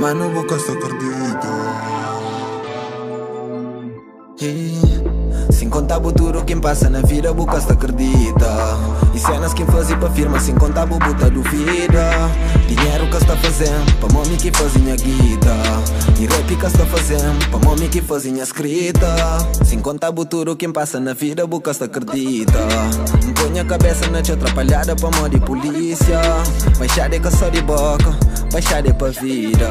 Mano, boca acredita. Yeah. Sem contar o duro quem passa na vida, boca se acredita. E cenas que fazem pra firma, sem contar o buta duvida. Dinheiro que está fazendo, pra mami que fazem a guita. E rap que está fazendo, pra mami que fazem a escrita. Sem contar o duro quem passa na vida, boca se acredita. Não põe a cabeça na te atrapalhada pra mão de polícia. Baixar de só de boca, baixar de pra vida.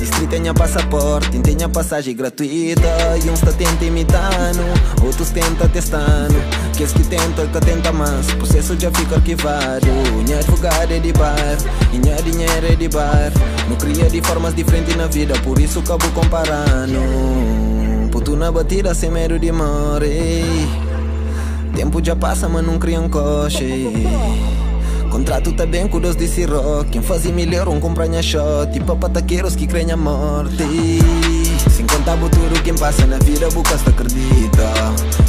Street tenha passaporte, tenha passagem gratuita. E uns tá tenta imitando, outros tenta testando. Que que tenta, que tenta mais, processo já fica arquivado. Minha advogada é de e minha dinheiro é de bairro. Não cria de formas diferentes na vida, por isso acabo comparando. Puto na batida sem medo de morrer. Tempo já passa, mas não cria um coche. Contrato tá bem com dos desse rock Quem faz melhor um compranha shot E papataqueiros que creem a morte Sem contar o quem passa na vida Boca se acredita.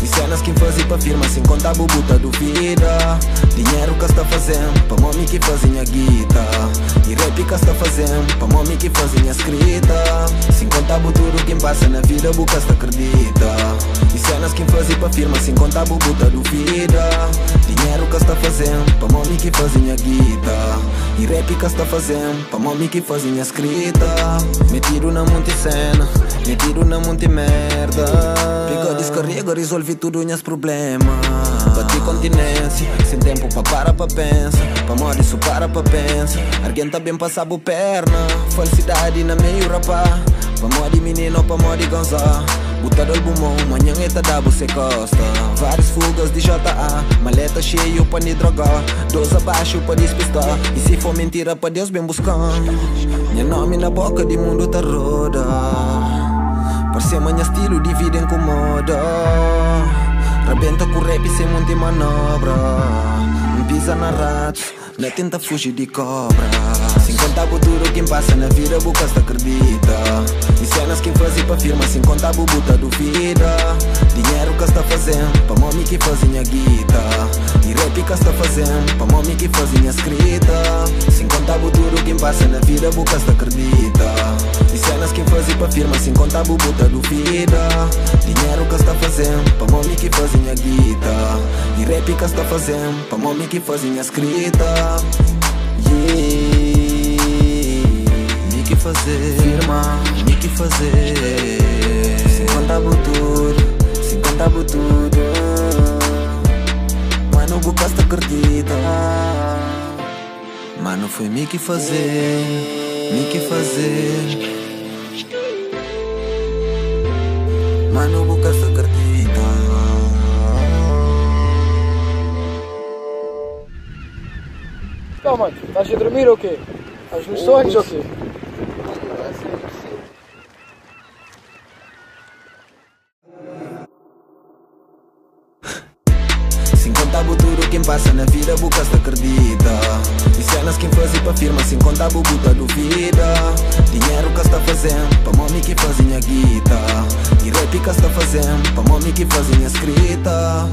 E cenas quem faz pra firma Sem contar o buta duvida Dinheiro que está fazendo Pra mami que fazem a guita. E rap que está fazendo Pra mami que fazem a escrita. Sem contar o quem passa na vida Boca se acredita. E cenas quem faz pra firma Sem contar o buta duvida Dinheiro que está fazendo Pra mami que fazem a guita rap que está fazendo. Pra mami que fazem a escrita Me tiro na monte cena Me tiro na monte merda. Pico descarrego, resolvi tudo meus problemas. Bati continência Sem tempo pra parar pra pensar. Pra morrer isso para pra pensar. Alguém tá bem passado perna. Falsidade na meio rapá. Pra morrer menino, pra morrer gonzá Botado o pulmão, manhã é tá você costa Várias fugas de JA Maleta cheio pra me drogar Dois abaixo pra despistar E se for mentira pra Deus bem buscar. Minha nome na boca de mundo tá roda. Parece manhã estilo de vida incomoda Rabenta com rap sem monte manobra. Não pisa na ratos não tenta fugir de cobra quem passa na vida Boca se acredita. E cenas quem fazem pra firma Sem contar o buta duvida Dinheiro que está fazendo Pra mami que fazem a guita. E rap que está fazendo Pra mami que fazem a escrita. Sem contar o duro quem passa na vida Boca se acredita. E cenas quem fazem pra firma Sem contar o buta duvida Dinheiro que está fazendo Pra mami que fazem a guita. E rap que está fazendo Pra mami que fazem a escrita. Yeah. Fazer, firma, me que fazer. Se contar tudo, se contar tudo. Mano, boca está acredita. Mano, foi me que fazer, me que fazer. Mano, boca está acredita. Então, mano, estás a dormir ou quê? Estás nos sonhos ou quê? Sem contar o duro quem passa na vida, boca se acredita E cenas quem faz pra firma, sem contar o buta duvida Dinheiro que está fazendo, pra mami que fazem a guita E rap que está fazendo, pra mami que fazem a escrita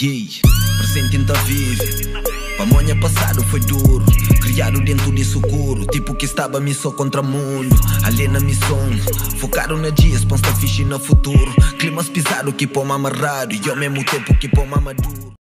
Yeah, ainda vive. Pra manhã passado foi duro Criado dentro de seguro Tipo que estava só contra mundo. Ali na missão Focaram na dias, pensa fixe no futuro. Climas pisado que pão amarrado E ao mesmo tempo que pão maduro